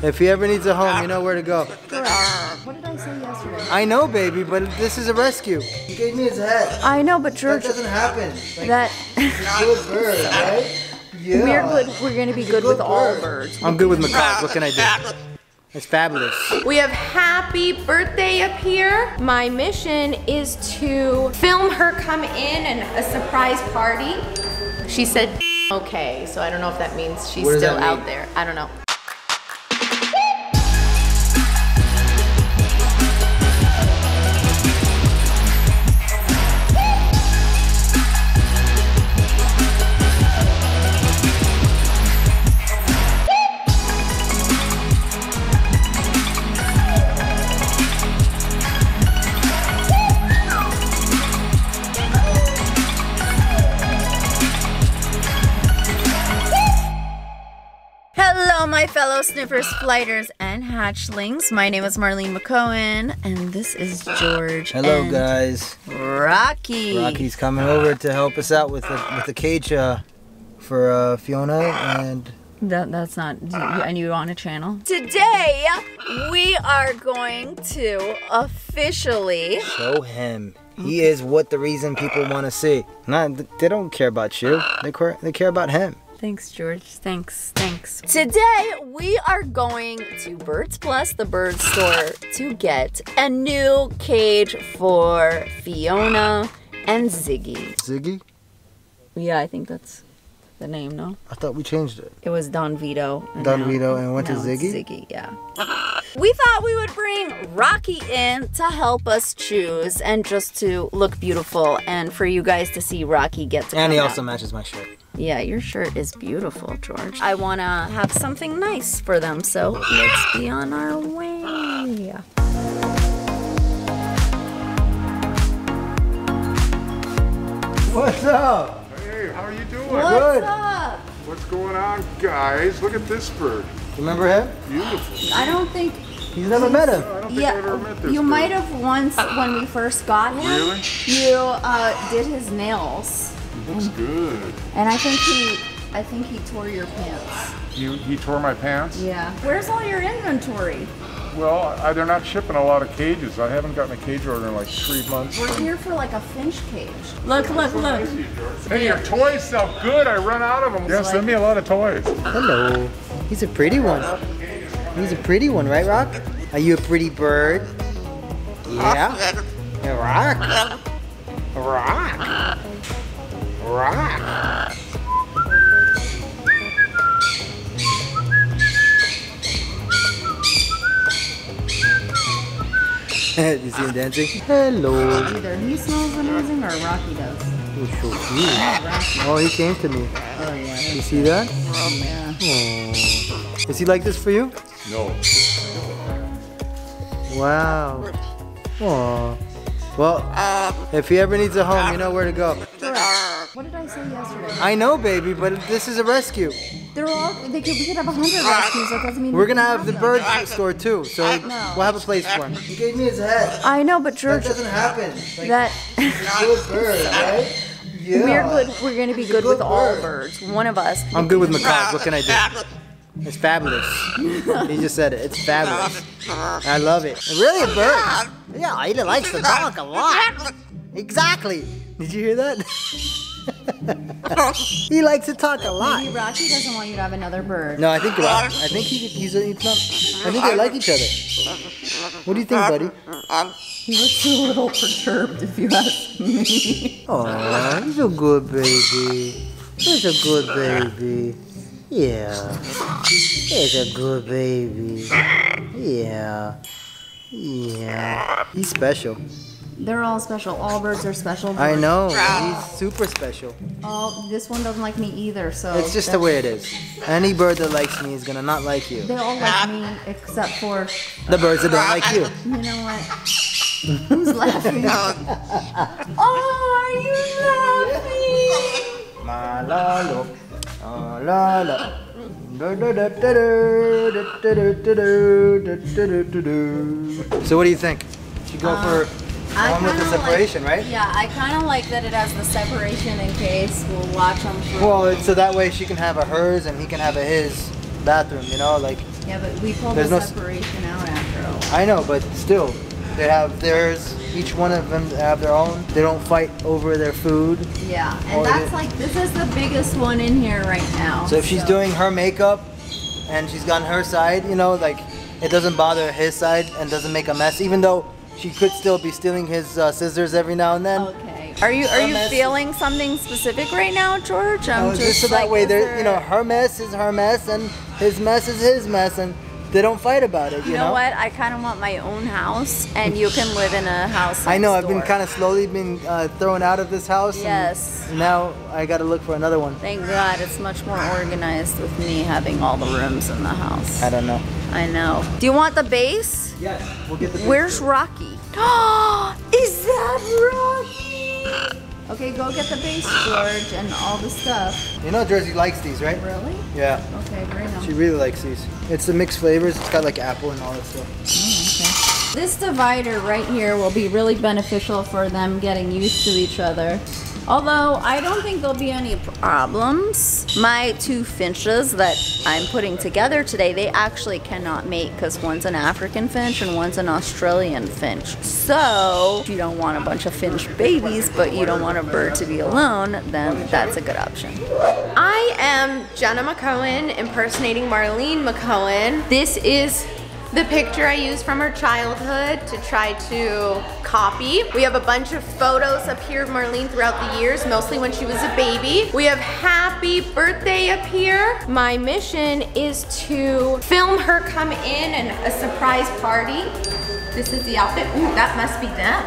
If he ever needs a home, you know where to go. What did I say yesterday? I know, baby, but this is a rescue. He gave me his head. I know, but That George, doesn't happen. Like, that good bird, right? Yeah. we're good. We're gonna be good good with all birds. I'm good with macaws. What can I do? It's fabulous. We have happy birthday up here. My mission is to film her come in and a surprise party. She said okay, so I don't know if that means she's still that out there. I don't know. My fellow sniffers, flighters, and hatchlings. My name is Marlene McCohen, and this is George. Hello, and guys. Rocky. Rocky's coming over to help us out with the with the cage uh, for uh, Fiona and That, that's not. And you on a channel? Today, we are going to officially. show him. He is what the reason people want to see. Not they don't care about you. They care they care about him. Thanks, George. Thanks. Thanks. Today, we are going to Birds Plus, the bird store, to get a new cage for Fiona and Ziggy. Ziggy? Yeah, I think that's the name, no? I thought we changed it. It was Don Vito. and Don now- Vito and went to Ziggy? Ziggy, yeah. We thought we would bring Rocky in to help us choose and just to look beautiful and for you guys to see Rocky get to And he also out. matches my shirt. Yeah, your shirt is beautiful, George. I want to have something nice for them, so let's be on our way. What's up? Hey, how are you doing? Good. up? What's going on, guys? Look at this bird. Remember him? Beautiful. I don't think. He's never met him. I don't think I've ever met Yeah, this you bird. might have once when we first got him. Really? You uh, did his nails, Looks mm-hmm. good. and I think he, I think he tore your pants. You, he tore my pants? Yeah. Where's all your inventory? Well, I, they're not shipping a lot of cages. I haven't gotten a cage order in like three months. We're here for like a finch cage. Look, look, look. Hey, your toys sell good. I run out of them. Yeah, send me a lot of toys. Hello. He's a pretty one. He's a pretty one, right, Rock? Are you a pretty bird? Yeah. Yeah, Rock. Rock. Rock. you see him dancing? Hello. Either he smells amazing or Rocky does. He's so cute. Oh, he came to me. Oh yeah. You see that? Yeah. Oh. Is he like this for you? No. Wow. Aw. Well, if he ever needs a home, you know where to go. What did I say yesterday? I know, baby, but this is a rescue. They're all. They could. We could have a hundred ah. rescues. That doesn't mean We're we gonna can have the them. bird store too, so know. we'll have a place for him. He gave me his head. I know, but George, That doesn't happen. that good bird, right? Yeah. we're good. We're gonna be good, good with all birds. One of us. I'm good with macaws. What can I do? It's fabulous. he just said it. It's fabulous. I love it. Really, a bird? Yeah, he likes to talk a lot. Exactly. Did you hear that? He likes to talk a lot. Maybe Rocky doesn't want you to have another bird. No, I think Rocky, I think he, he's, he's not. I think they like each other. What do you think, buddy? He looks a little perturbed, if you ask me. Oh, he's a good baby. He's a good baby. Yeah. He's a good baby. Yeah. Yeah. He's special. They're all special. All birds are special. I birds. know. He's super special. Oh, this one doesn't like me either. So It's just the way it is. Any bird that likes me is gonna not like you. They all like me except for The birds that don't like you. you know what? Who's laughing? oh, are you laughing? Malalo. Malalo. So what do you think? Should go for I one with the separation, like, right? Yeah, I kind of like that it has the separation in case we'll watch them. Well, it's so that way she can have a hers and he can have a his bathroom, you know, like Yeah, but we pulled the no separation out after all. I know, but still, they have theirs. Each one of them have their own. They don't fight over their food. Yeah, and that's like this is the biggest one in here right now. So if she's doing her makeup and she's on her side, you know, like it doesn't bother his side and doesn't make a mess, even though she could still be stealing his uh, scissors every now and then. Okay. Are you are you feeling something specific right now, George? I'm No, just so that like, way, there, you know, her mess is her mess and his mess is his mess, and they don't fight about it. You, You know what? I kind of want my own house, and you can live in a house. I know. I've been kind of slowly been uh, thrown out of this house. and Yes. Now I got to look for another one. Thank God, it's much more organized with me having all the rooms in the house. I don't know. I know. Do you want the base? Yes, we'll get the. Where's Rocky? Is that Rocky? Okay, go get the base, George, and all the stuff. You know Jersey likes these, right? Really? Yeah. Okay, bring them. She really likes these. It's the mixed flavors. It's got like apple and all that stuff. Oh, okay. This divider right here will be really beneficial for them getting used to each other. Although I don't think there'll be any problems. My two finches that I'm putting together today, they actually cannot mate because one's an African finch and one's an Australian finch. So if you don't want a bunch of finch babies, but you don't want a bird to be alone, then that's a good option. I am Jenna McCohen impersonating Marlene McCohen. This is the picture I used from her childhood to try to copy. We have a bunch of photos up here of Marlene throughout the years, mostly when she was a baby. We have happy birthday up here. My mission is to film her come in and a surprise party. This is the outfit. Ooh, that must be that.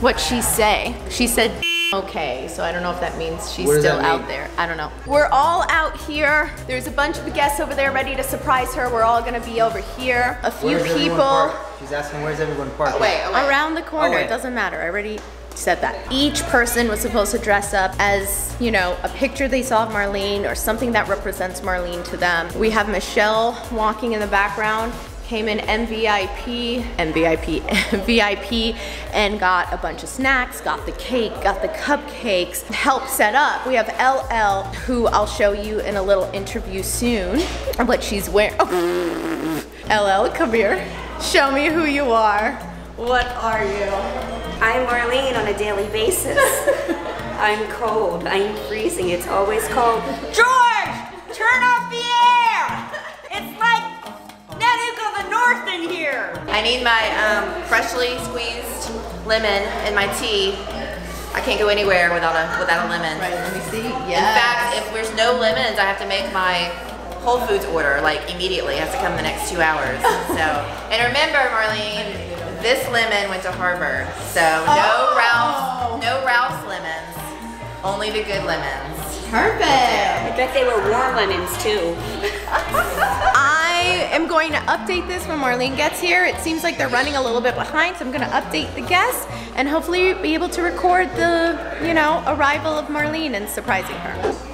What'd she say? She said okay, so I don't know if that means she's What still that out there. I don't know. We're all out here. There's a bunch of guests over there ready to surprise her. We're all gonna be over here. A few Where's people? She's asking where's everyone parked. around the corner. Wait. it doesn't matter. I already said that. Each person was supposed to dress up as, you know, a picture they saw of Marlene or something that represents Marlene to them. We have Michelle walking in the background. Came in MVIP, MVIP, VIP, and got a bunch of snacks, got the cake, got the cupcakes, helped set up. We have LL, who I'll show you in a little interview soon, what she's wearing. LL, come here. Show me who you are. What are you? I'm Marlene on a daily basis. I'm cold. I'm freezing. It's always cold. George, turn off I need my um, freshly squeezed lemon in my tea. I can't go anywhere without a without a lemon. Right, let me see. Yeah. In fact, if there's no lemons, I have to make my Whole Foods order like immediately. It has to come in the next two hours. So, and remember, Marlene, this lemon went to Harvard. So no Ralph's, no Ralph's lemons, only the good lemons. Perfect. I bet they were warm lemons too. Am going to update this when Marlene gets here. It seems like they're running a little bit behind, so I'm going to update the guests and hopefully be able to record the, you know, arrival of Marlene and surprising her.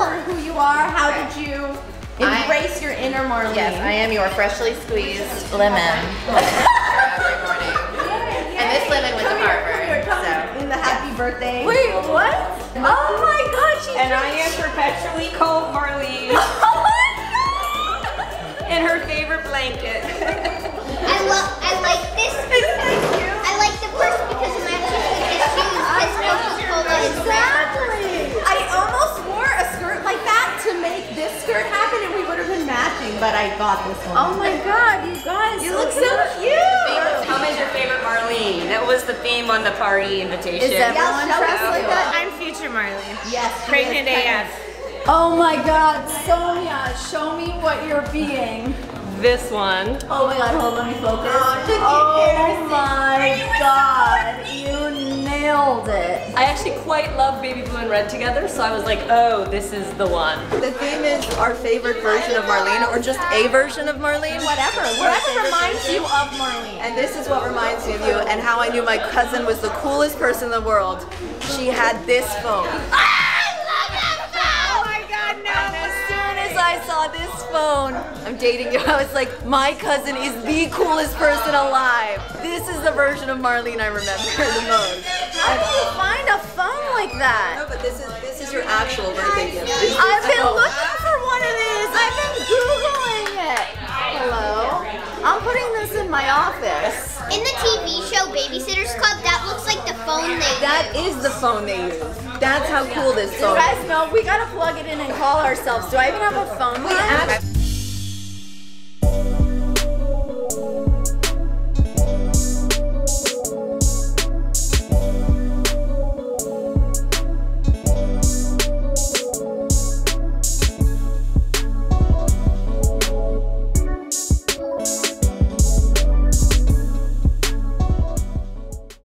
Her who you are? How did you embrace your inner Marlene? Yes, I am your freshly squeezed lemon every morning. And this lemon went to Harvard, so. In the happy birthday. Wait, what? Oh my god, she And I am perpetually cold Marlene oh in her favorite blanket. I love. Have been matching, but I got this one. Oh my god, you guys. you look so cute! How is your favorite Marlene? That was the theme on the party invitation. Is everyone dressed like that? I'm future Marlene. Yes. Pregnant AF. Oh my God, Sonia, show me what you're being. This one. Oh my God, hold on, let me focus. Oh, my God, you nailed it. I actually quite love baby blue and red together, so I was like, oh, this is the one. The theme is our favorite version of Marlene, or just a version of Marlene. Whatever, whatever reminds you of Marlene. And this is what reminds me of you, and how I knew my cousin was the coolest person in the world. She had this phone. Oh my god, no. As soon as I saw this phone, I'm dating you, I was like, my cousin is the coolest person alive. This is the version of Marlene I remember the most. How do you find a phone like that? No, but this is this is your actual birthday gift. I've been looking for one of these. I've been Googling it. Hello? I'm putting this in my office. In the TV show Babysitters Club, that looks like the phone they That is the phone they use. That's how cool this phone is. guys know we gotta plug it in and call ourselves. Do I even have a phone line? Act-